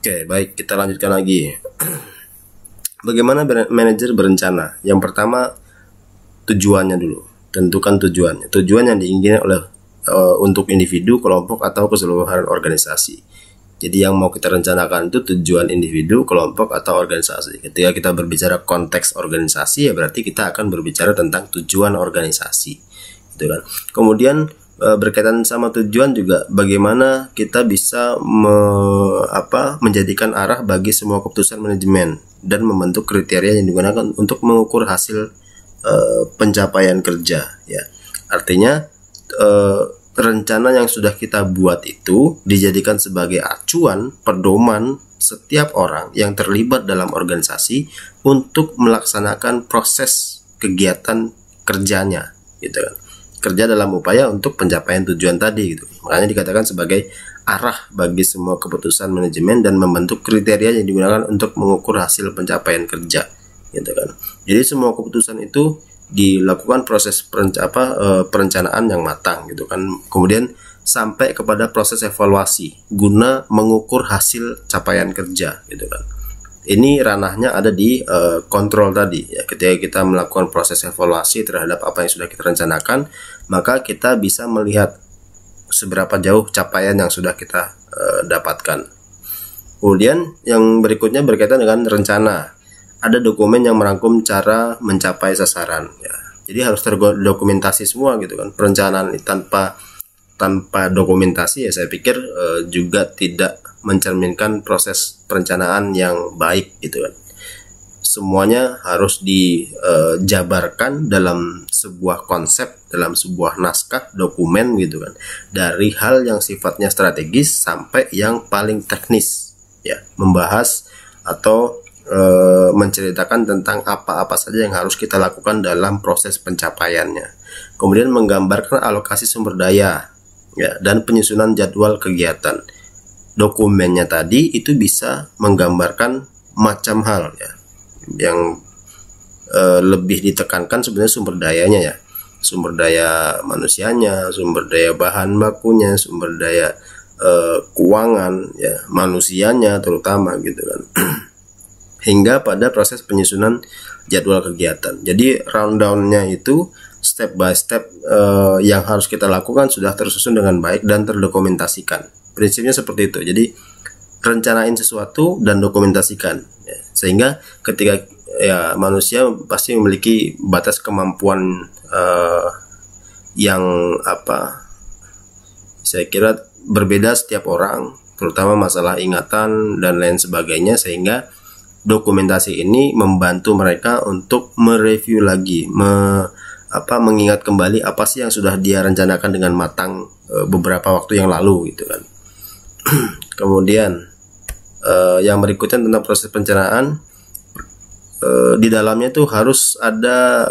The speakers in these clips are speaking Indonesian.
Oke, baik kita lanjutkan lagi. Bagaimana manajer berencana? Yang pertama tujuannya dulu. Tentukan tujuannya. Tujuan yang diinginkan oleh uh, untuk individu, kelompok atau keseluruhan organisasi. Jadi yang mau kita rencanakan itu tujuan individu, kelompok atau organisasi. Ketika kita berbicara konteks organisasi ya berarti kita akan berbicara tentang tujuan organisasi. Gitu kan. Kemudian berkaitan sama tujuan juga bagaimana kita bisa me, apa, menjadikan arah bagi semua keputusan manajemen dan membentuk kriteria yang digunakan untuk mengukur hasil uh, pencapaian kerja ya. Artinya uh, rencana yang sudah kita buat itu dijadikan sebagai acuan pedoman setiap orang yang terlibat dalam organisasi untuk melaksanakan proses kegiatan kerjanya gitu kan kerja dalam upaya untuk pencapaian tujuan tadi gitu. Makanya dikatakan sebagai arah bagi semua keputusan manajemen dan membentuk kriteria yang digunakan untuk mengukur hasil pencapaian kerja gitu kan. Jadi semua keputusan itu dilakukan proses perenca, apa, e, perencanaan yang matang gitu kan. Kemudian sampai kepada proses evaluasi guna mengukur hasil capaian kerja gitu kan ini ranahnya ada di uh, kontrol tadi. Ya ketika kita melakukan proses evaluasi terhadap apa yang sudah kita rencanakan maka kita bisa melihat seberapa jauh capaian yang sudah kita uh, dapatkan. Kemudian yang berikutnya berkaitan dengan rencana. Ada dokumen yang merangkum cara mencapai sasaran ya. Jadi harus terdokumentasi semua gitu kan. Perencanaan tanpa tanpa dokumentasi ya saya pikir uh, juga tidak mencerminkan proses perencanaan yang baik gitu kan. Semuanya harus dijabarkan dalam sebuah konsep dalam sebuah naskah dokumen gitu kan. Dari hal yang sifatnya strategis sampai yang paling teknis ya. Membahas atau e, menceritakan tentang apa-apa saja yang harus kita lakukan dalam proses pencapaiannya. Kemudian menggambarkan alokasi sumber daya ya dan penyusunan jadwal kegiatan dokumennya tadi itu bisa menggambarkan macam hal ya. Yang e, lebih ditekankan sebenarnya sumber dayanya ya. Sumber daya manusianya sumber daya bahan bakunya sumber daya e, keuangan ya manusianya terutama gitu kan. Hingga pada proses penyusunan jadwal kegiatan. Jadi rundownnya itu step by step uh, yang harus kita lakukan sudah tersusun dengan baik dan terdokumentasikan prinsipnya seperti itu jadi rencanain sesuatu dan dokumentasikan ya. sehingga ketika ya manusia pasti memiliki batas kemampuan uh, yang apa saya kira berbeda setiap orang terutama masalah ingatan dan lain sebagainya sehingga dokumentasi ini membantu mereka untuk mereview lagi me, apa mengingat kembali apa sih yang sudah dia rencanakan dengan matang e, beberapa waktu yang lalu gitu kan kemudian uh, yang berikutnya tentang proses pencernaan uh, di dalamnya tuh harus ada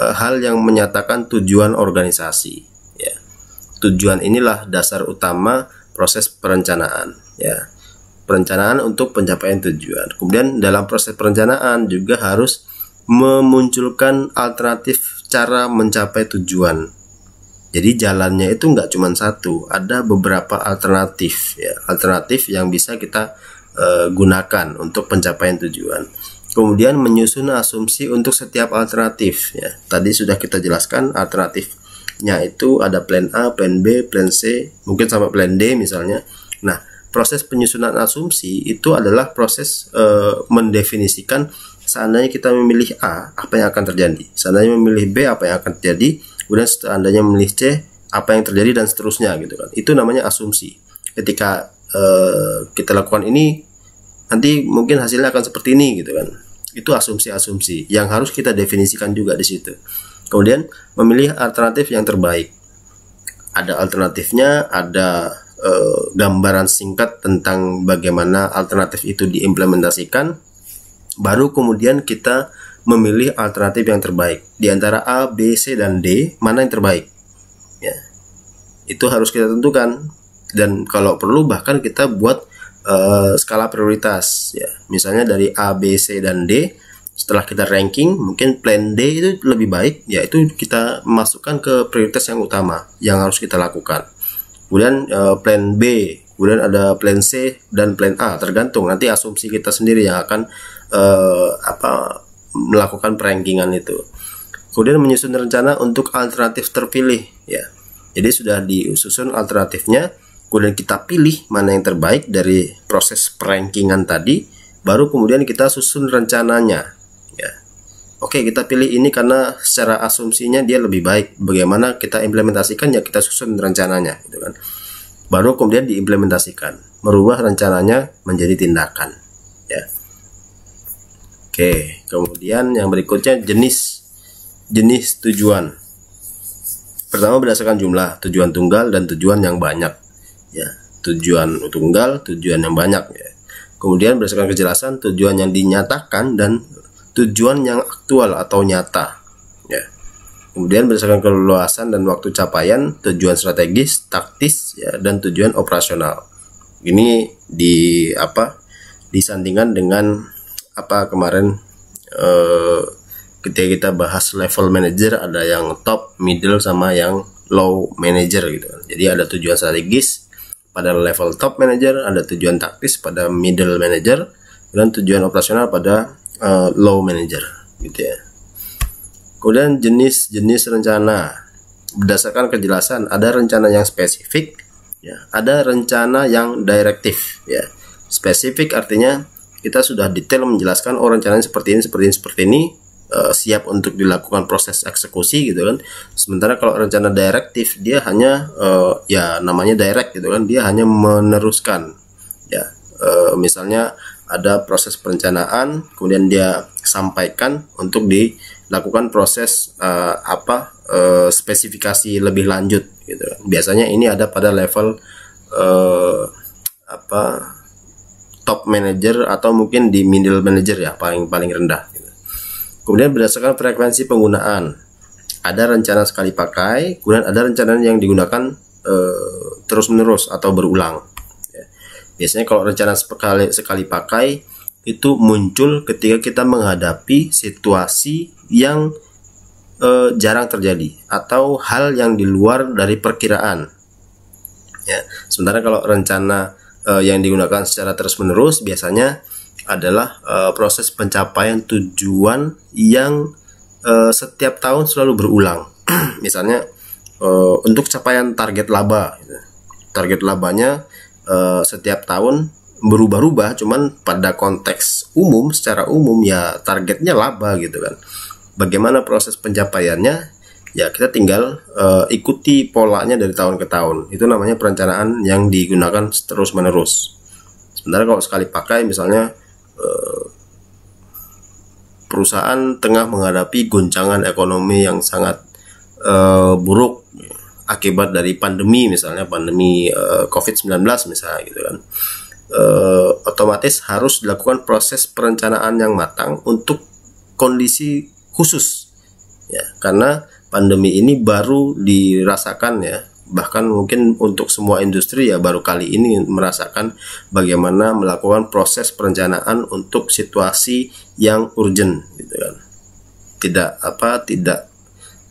uh, hal yang menyatakan tujuan organisasi ya. Tujuan inilah dasar utama proses perencanaan ya. Perencanaan untuk pencapaian tujuan. Kemudian dalam proses perencanaan juga harus memunculkan alternatif cara mencapai tujuan jadi jalannya itu nggak cuma satu, ada beberapa alternatif ya, alternatif yang bisa kita uh, gunakan untuk pencapaian tujuan. Kemudian menyusun asumsi untuk setiap alternatif ya. Tadi sudah kita jelaskan alternatifnya itu ada plan A, plan B, plan C, mungkin sampai plan D misalnya. Nah, proses penyusunan asumsi itu adalah proses uh, mendefinisikan seandainya kita memilih A, apa yang akan terjadi? Seandainya memilih B, apa yang akan terjadi? kemudian seandainya memilih C apa yang terjadi? Dan seterusnya gitu kan. Itu namanya asumsi. Ketika uh, kita lakukan ini nanti mungkin hasilnya akan seperti ini gitu kan. Itu asumsi-asumsi yang harus kita definisikan juga di situ. Kemudian memilih alternatif yang terbaik. Ada alternatifnya ada uh, gambaran singkat tentang bagaimana alternatif itu diimplementasikan baru kemudian kita memilih alternatif yang terbaik. Di antara A, B, C dan D mana yang terbaik? Ya. Itu harus kita tentukan. Dan kalau perlu bahkan kita buat uh, skala prioritas ya. Misalnya dari A, B, C dan D setelah kita ranking mungkin plan D itu lebih baik ya itu kita masukkan ke prioritas yang utama yang harus kita lakukan. Kemudian uh, plan B kemudian ada plan C dan plan A tergantung nanti asumsi kita sendiri yang akan uh, apa melakukan perankingan itu. Kemudian menyusun rencana untuk alternatif terpilih ya. Jadi sudah disusun alternatifnya kemudian kita pilih mana yang terbaik dari proses perankingan tadi baru kemudian kita susun rencananya ya. Oke kita pilih ini karena secara asumsinya dia lebih baik. Bagaimana kita implementasikan ya kita susun rencananya gitu kan. Baru kemudian diimplementasikan merubah rencananya menjadi tindakan oke kemudian yang berikutnya jenis jenis tujuan. Pertama berdasarkan jumlah tujuan tunggal dan tujuan yang banyak. Ya tujuan tunggal tujuan yang banyak ya. Kemudian berdasarkan kejelasan tujuan yang dinyatakan dan tujuan yang aktual atau nyata ya. Kemudian berdasarkan keluasan dan waktu capaian tujuan strategis taktis ya dan tujuan operasional. Ini di apa disandingkan dengan apa kemarin eh, ketika kita bahas level manager ada yang top middle sama yang low manager gitu jadi ada tujuan strategis pada level top manager, ada tujuan taktis pada middle manager, dan tujuan operasional pada uh, low manager, gitu ya. Kemudian jenis-jenis rencana berdasarkan kejelasan ada rencana yang spesifik, ya, ada rencana yang direktif, ya. Spesifik artinya kita sudah detail menjelaskan oh rencananya seperti ini, seperti ini, seperti ini, uh, siap untuk dilakukan proses eksekusi gitu kan. Sementara kalau rencana direktif dia hanya uh, ya namanya direct gitu kan, dia hanya meneruskan ya. Uh, misalnya ada proses perencanaan, kemudian dia sampaikan untuk dilakukan proses uh, apa uh, spesifikasi lebih lanjut gitu. Kan. Biasanya ini ada pada level uh, apa top manager atau mungkin di middle manager ya paling paling rendah Kemudian berdasarkan frekuensi penggunaan, ada rencana sekali pakai, kemudian ada rencana yang digunakan e, terus menerus atau berulang. Ya. Biasanya kalau rencana sekali sekali pakai itu muncul ketika kita menghadapi situasi yang e, jarang terjadi atau hal yang di luar dari perkiraan. Ya, sementara kalau rencana e, yang digunakan secara terus menerus biasanya adalah uh, proses pencapaian tujuan yang uh, setiap tahun selalu berulang. Misalnya uh, untuk capaian target laba, gitu. target labanya uh, setiap tahun berubah-ubah, cuman pada konteks umum, secara umum ya targetnya laba gitu kan. Bagaimana proses pencapaiannya? Ya kita tinggal uh, ikuti polanya dari tahun ke tahun. Itu namanya perencanaan yang digunakan terus menerus. Sebenarnya kalau sekali pakai misalnya Eh, perusahaan tengah menghadapi goncangan ekonomi yang sangat uh, buruk akibat dari pandemi misalnya pandemi uh, COVID-19 misalnya gitu kan uh, otomatis harus dilakukan proses perencanaan yang matang untuk kondisi khusus ya karena pandemi ini baru dirasakan ya. Bahkan mungkin untuk semua industri ya baru kali ini merasakan bagaimana melakukan proses perencanaan untuk situasi yang urgent gitu kan. Tidak apa tidak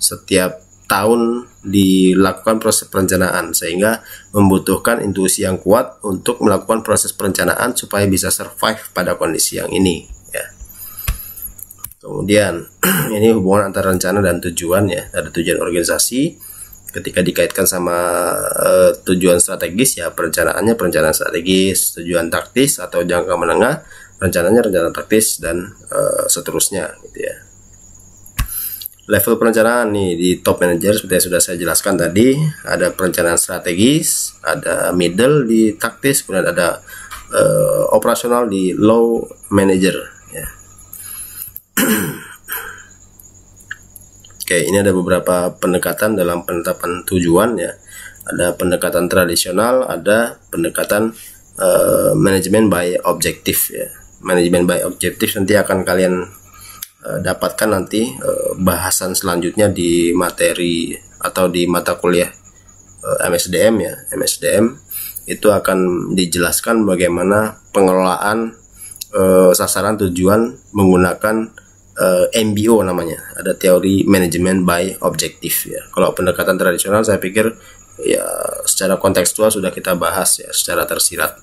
setiap tahun dilakukan proses perencanaan sehingga membutuhkan intuisi yang kuat untuk melakukan proses perencanaan supaya bisa survive pada kondisi yang ini kemudian ini hubungan antara rencana dan tujuan ya. Ada tujuan organisasi. Ketika dikaitkan sama uh, tujuan strategis ya perencanaannya perencanaan strategis tujuan taktis atau jangka menengah rencananya rencana taktis dan uh, seterusnya gitu ya. Level perencanaan nih di top manager seperti yang sudah saya jelaskan tadi ada perencanaan strategis ada middle di taktis kemudian ada uh, operasional di low manager ya Oke, ini ada beberapa pendekatan dalam penetapan tujuan ya. Ada pendekatan tradisional, ada pendekatan uh, manajemen by objektif ya. Manajemen by objektif nanti akan kalian uh, dapatkan nanti uh, bahasan selanjutnya di materi atau di mata kuliah uh, MSDM ya. MSDM itu akan dijelaskan bagaimana pengelolaan uh, sasaran tujuan menggunakan uh, eh, MBO namanya. Ada teori manajemen by objektif ya. Kalau pendekatan tradisional saya pikir ya secara kontekstual sudah kita bahas ya secara tersirat